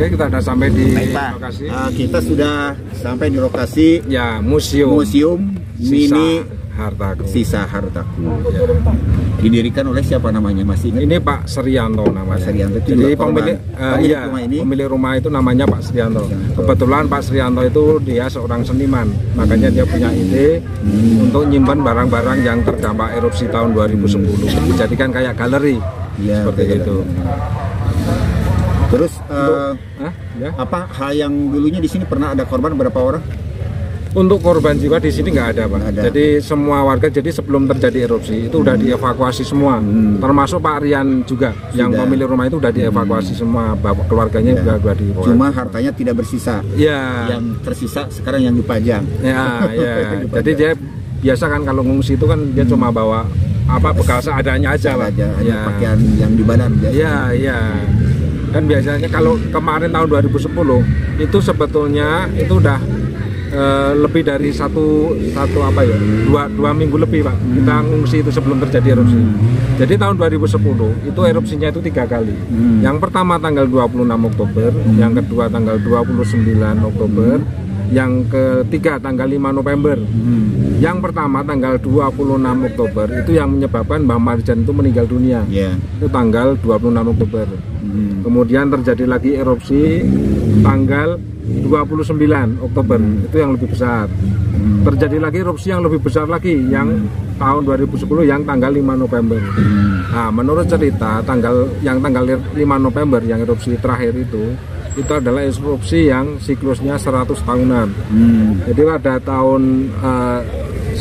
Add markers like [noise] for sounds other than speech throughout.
Oke, kita sudah sampai di Baik Pak, lokasi. Ah, kita sudah sampai di lokasi Ya, museum, museum Sisa mini Hartaku. sisa hartaku. Ya. Didirikan oleh siapa namanya? Masih ingat? Ini Pak Serianto namanya. Pak Serianto itu Jadi pemilik, eh, Pemilik iya, rumah ini? pemilik rumah itu namanya Pak Serianto. Serianto. Kebetulan Pak Serianto itu dia seorang seniman, makanya dia punya ide Hmm. untuk nyimpan barang-barang yang terdampak erupsi tahun 2010. Dijadikan kayak galeri Iya, seperti betul. itu. Terus eh, Hah? Ya. apa hal yang dulunya di sini pernah ada korban berapa orang? Untuk korban jiwa di sini nggak ada, Pak. Ada. Jadi semua warga jadi sebelum terjadi erupsi itu udah dievakuasi semua, Hmm. termasuk Pak Rian juga yang Sudah. pemilik rumah itu udah dievakuasi semua, bapak keluarganya Ya. juga udah dievakuasi. Cuma hartanya tidak bersisa. ya, Yang tersisa sekarang yang dipajang. ya, [laughs] ya. Dipajang. Jadi dia biasa kan kalau ngungsi itu kan dia cuma bawa apa bekal seadanya aja, Pak. aja Ya. pakaian yang di badan biasa. Iya, iya. Kan biasanya kalau kemarin tahun 2010 itu sebetulnya itu udah eh, lebih dari satu satu apa ya dua dua minggu lebih pak kita ngungsi itu sebelum terjadi erupsi. Jadi tahun 2010 itu erupsinya itu tiga kali. Hmm. Yang pertama tanggal 26 Oktober, yang kedua tanggal 29 Oktober, yang ketiga tanggal 5 November. Hmm. Yang pertama tanggal 26 Oktober itu yang menyebabkan Mbah Marjan itu meninggal dunia. Ya. Itu tanggal 26 Oktober. Hmm. Kemudian terjadi lagi erupsi tanggal 29 Oktober. Itu yang lebih besar. Hmm. Terjadi lagi erupsi yang lebih besar lagi yang tahun 2010 yang tanggal 5 November. Hmm. Nah, menurut cerita tanggal yang tanggal 5 November yang erupsi terakhir itu itu adalah erupsi yang siklusnya 100 tahunan. Hmm. Jadi pada tahun eh,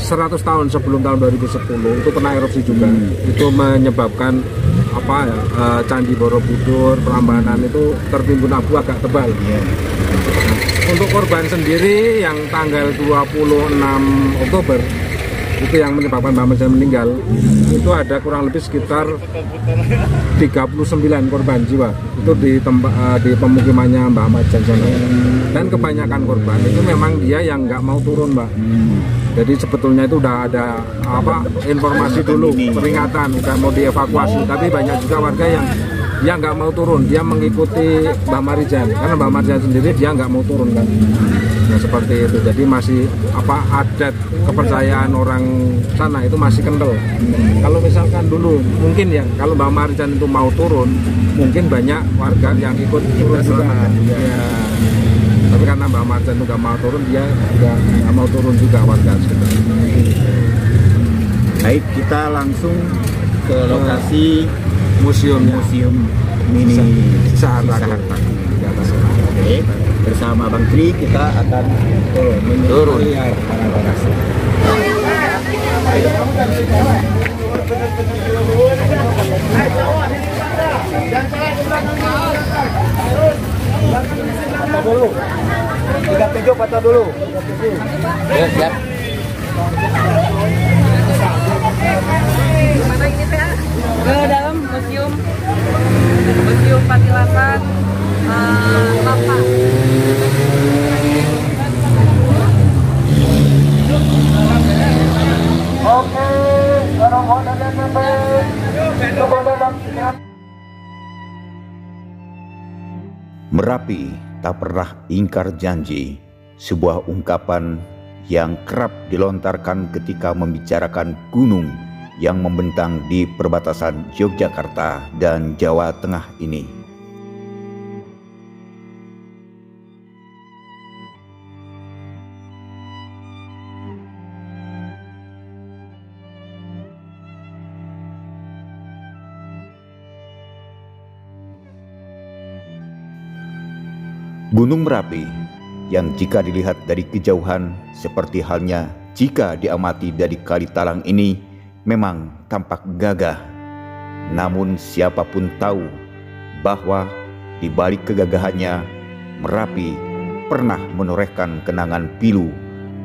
100 tahun sebelum tahun 2010 itu pernah erupsi juga. Itu menyebabkan apa ya, eh, Candi Borobudur, Prambanan itu tertimbun abu agak tebal. Ya. Untuk korban sendiri yang tanggal 26 Oktober itu yang menyebabkan Mbak Marjan meninggal. Itu ada kurang lebih sekitar 39 korban jiwa. Itu di tempat eh, di pemukimannya Mbak Marjan sana dan kebanyakan korban itu memang dia yang nggak mau turun Mbak. Jadi sebetulnya itu udah ada apa informasi dulu peringatan udah mau dievakuasi. Tapi banyak juga warga yang dia nggak mau turun. Dia mengikuti Mbak Marijan. Karena Mbak Marijan sendiri dia nggak mau turun kan? Nah seperti itu. Jadi masih apa adat kepercayaan orang sana itu masih kental. Kalau misalkan dulu mungkin ya kalau Mbak Marijan itu mau turun mungkin banyak warga yang ikut turun juga ya tapi karena Mbak Marjan itu nggak mau turun dia juga nggak mau turun juga warga sekitar. Baik, kita langsung ke lokasi museumnya museum mini di atas sana. Oke, bersama Bang Tri kita akan turun. Turun. Tiga tujuh patah dulu. Ya, siap. Mana ini teh? Ke dalam museum Museum Patilasan uh, Lapa. Oke, Honda. Merapi tak pernah ingkar janji, sebuah ungkapan yang kerap dilontarkan ketika membicarakan gunung yang membentang di perbatasan Yogyakarta dan Jawa Tengah ini. Gunung Merapi yang jika dilihat dari kejauhan seperti halnya jika diamati dari kali talang ini memang tampak gagah. Namun siapa pun tahu bahwa di balik kegagahannya Merapi pernah menorehkan kenangan pilu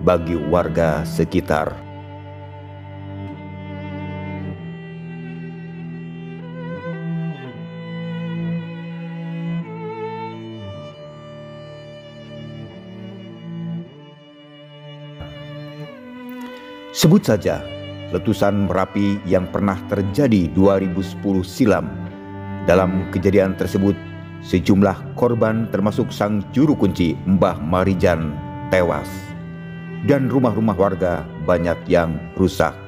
bagi warga sekitar. Sebut saja letusan Merapi yang pernah terjadi 2010 silam. Dalam kejadian tersebut, sejumlah korban termasuk sang juru kunci Mbah Marijan tewas dan rumah-rumah warga banyak yang rusak.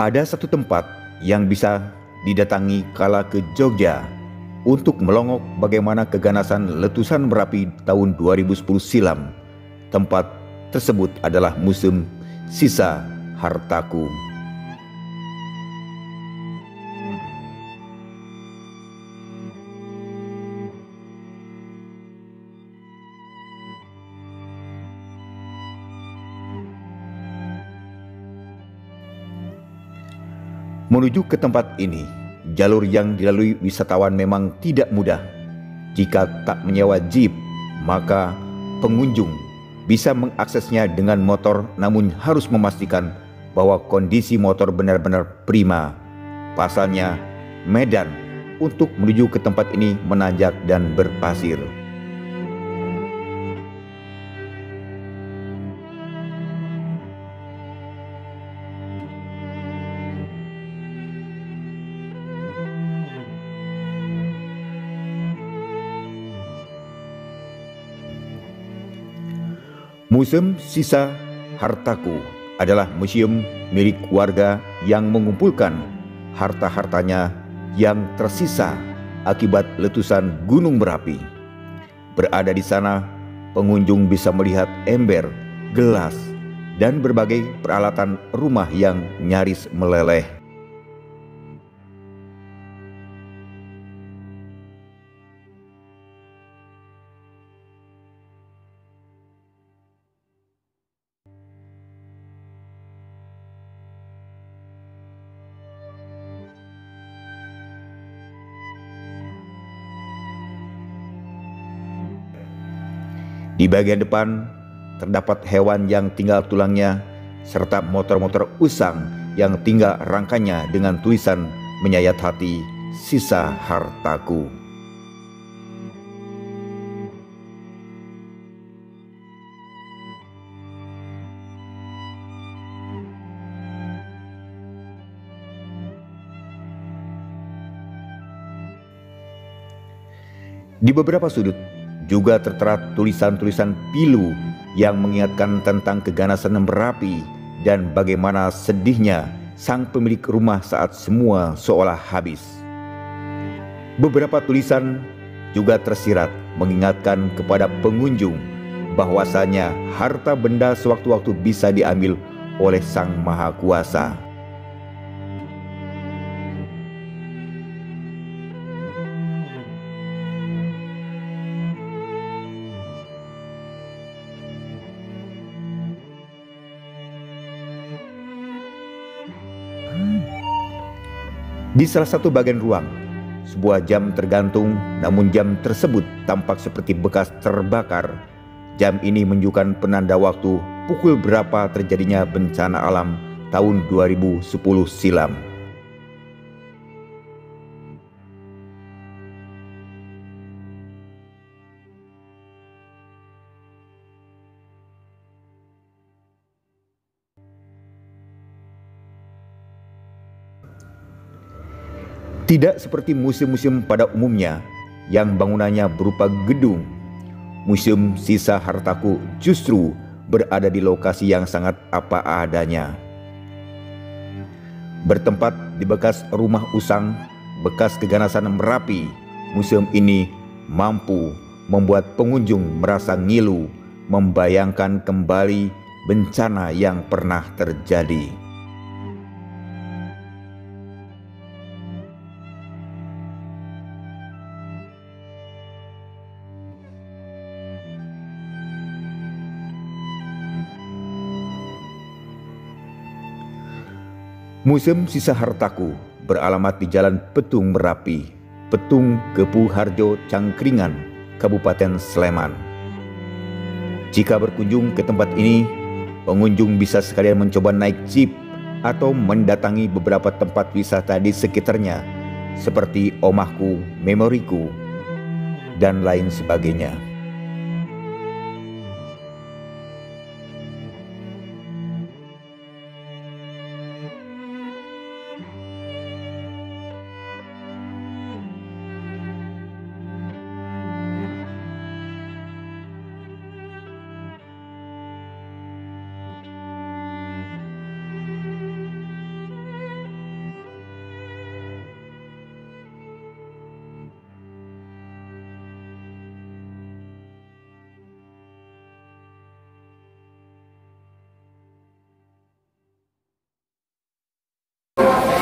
Ada satu tempat yang bisa didatangi kala ke Jogja untuk melongok bagaimana keganasan letusan Merapi tahun 2010 silam. Tempat tersebut adalah Museum Sisa Hartaku. Menuju ke tempat ini, jalur yang dilalui wisatawan memang tidak mudah. Jika tak menyewa jeep, maka pengunjung bisa mengaksesnya dengan motor namun harus memastikan bahwa kondisi motor benar-benar prima. Pasalnya, medan untuk menuju ke tempat ini menanjak dan berpasir. Museum Sisa Hartaku adalah museum milik warga yang mengumpulkan harta-hartanya yang tersisa akibat letusan Gunung Merapi. Berada di sana, pengunjung bisa melihat ember, gelas, dan berbagai peralatan rumah yang nyaris meleleh. Di bagian depan terdapat hewan yang tinggal tulangnya serta motor-motor usang yang tinggal rangkanya dengan tulisan menyayat hati sisa hartaku. Di beberapa sudut juga tertera tulisan-tulisan pilu yang mengingatkan tentang keganasan Merapi dan bagaimana sedihnya sang pemilik rumah saat semua seolah habis. Beberapa tulisan juga tersirat mengingatkan kepada pengunjung bahwasanya harta benda sewaktu-waktu bisa diambil oleh Sang Maha Kuasa. Di salah satu bagian ruang, sebuah jam tergantung, namun jam tersebut tampak seperti bekas terbakar. Jam ini menunjukkan penanda waktu pukul berapa terjadinya bencana alam tahun 2010 silam. Tidak seperti museum-museum pada umumnya yang bangunannya berupa gedung. Museum Sisa Hartaku justru berada di lokasi yang sangat apa adanya. Bertempat di bekas rumah usang, bekas keganasan Merapi, museum ini mampu membuat pengunjung merasa ngilu, membayangkan kembali bencana yang pernah terjadi. Museum Sisa Hartaku beralamat di Jalan Petung Merapi, Petung Kepu Harjo Cangkringan, Kabupaten Sleman. Jika berkunjung ke tempat ini, pengunjung bisa sekalian mencoba naik jeep atau mendatangi beberapa tempat wisata di sekitarnya seperti omahku, memoriku, dan lain sebagainya.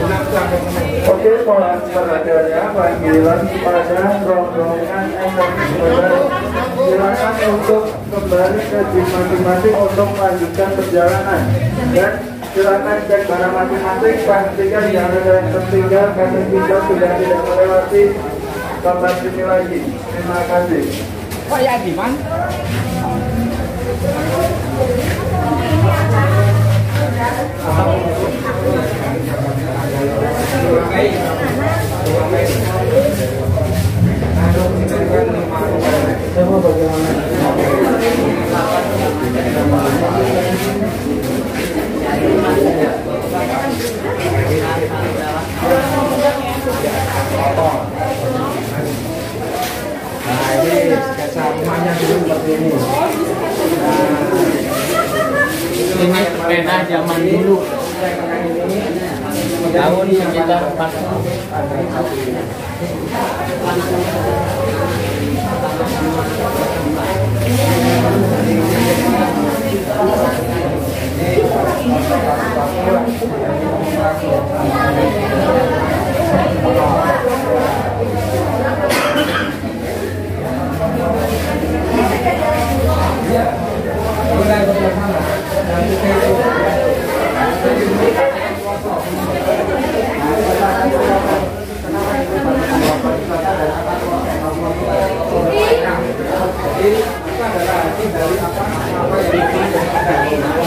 Oke, mohon perhatiannya panggilan pada rombongan eksekutif Silakan untuk kembali ke tim masing-masing untuk melanjutkan perjalanan dan silakan cek barang masing-masing pastikan jangan ada yang tertinggal karena kita sudah tidak melewati tempat ini lagi. Terima kasih. Ini zaman dulu. Tahun sekitar 40. [laughs] ini adalah hasil dari apa apa yang dilakukan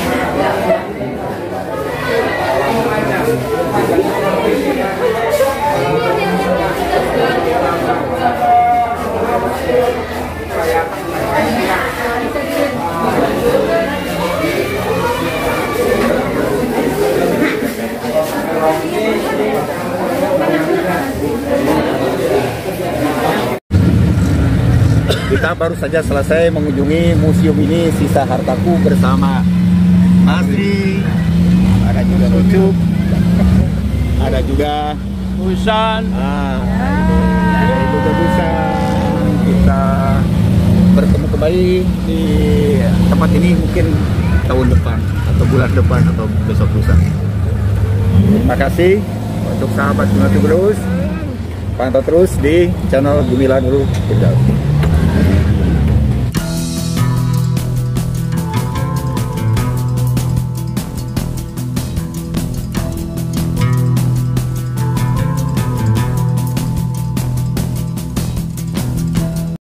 Kita baru saja selesai mengunjungi museum ini sisa hartaku bersama Masri, ada juga Ucup, ada juga Busan. ah, ada juga Busan. Kita bertemu kembali di tempat ini mungkin tahun depan atau bulan depan atau besok lusa. Terima kasih untuk sahabat Gunung Terus. Pantau terus di channel Gumilang Guru. Tidak.